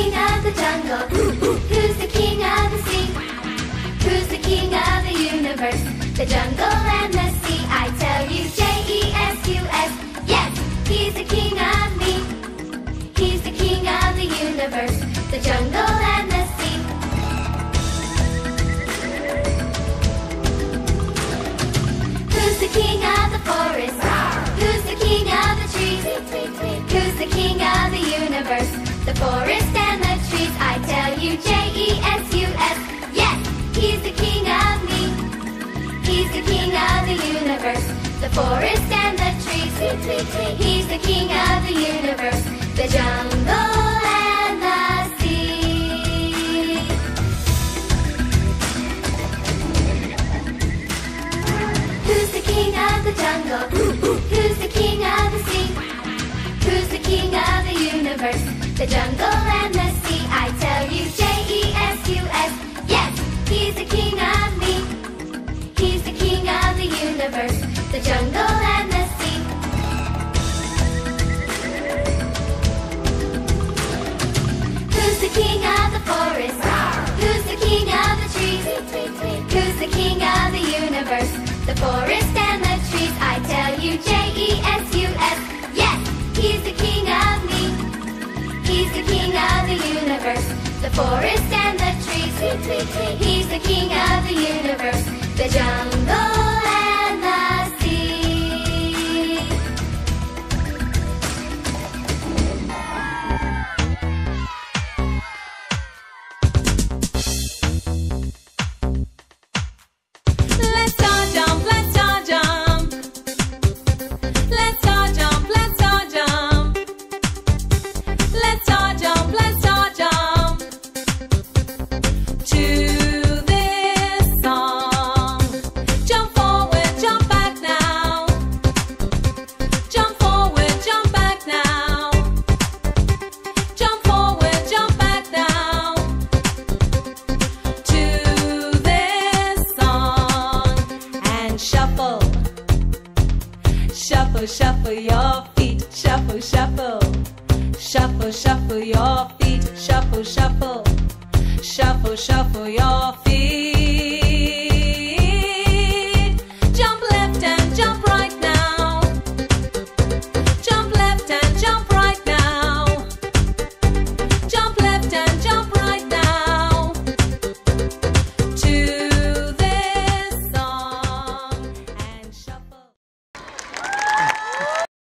king of the jungle? Who's the king of the sea? Who's the king of the universe? The jungle and the sea. I tell you, J E S U S. Yes, he's the king of me. He's the king of the universe, the jungle and the sea. Who's the king the forest and the trees. He's the king of the universe, the jungle and the sea. Who's the king of the jungle? Who's the king of the sea? Who's the king of the universe? The jungle and the sea. I tell you, J E S U S. Yes, he's the king of me. He's the king of the universe, the jungle and the sea. Who's the king of the forest? Who's the king of the trees? Who's the king of the universe? The forest and the trees. I tell you, J S U S. Yes, he's the king of me. He's the king of the universe, the forest and the trees. He's the king of the universe, the jungle Shuffle, shuffle your feet, shuffle, shuffle. Shuffle, shuffle your feet, shuffle, shuffle. Shuffle, shuffle your feet.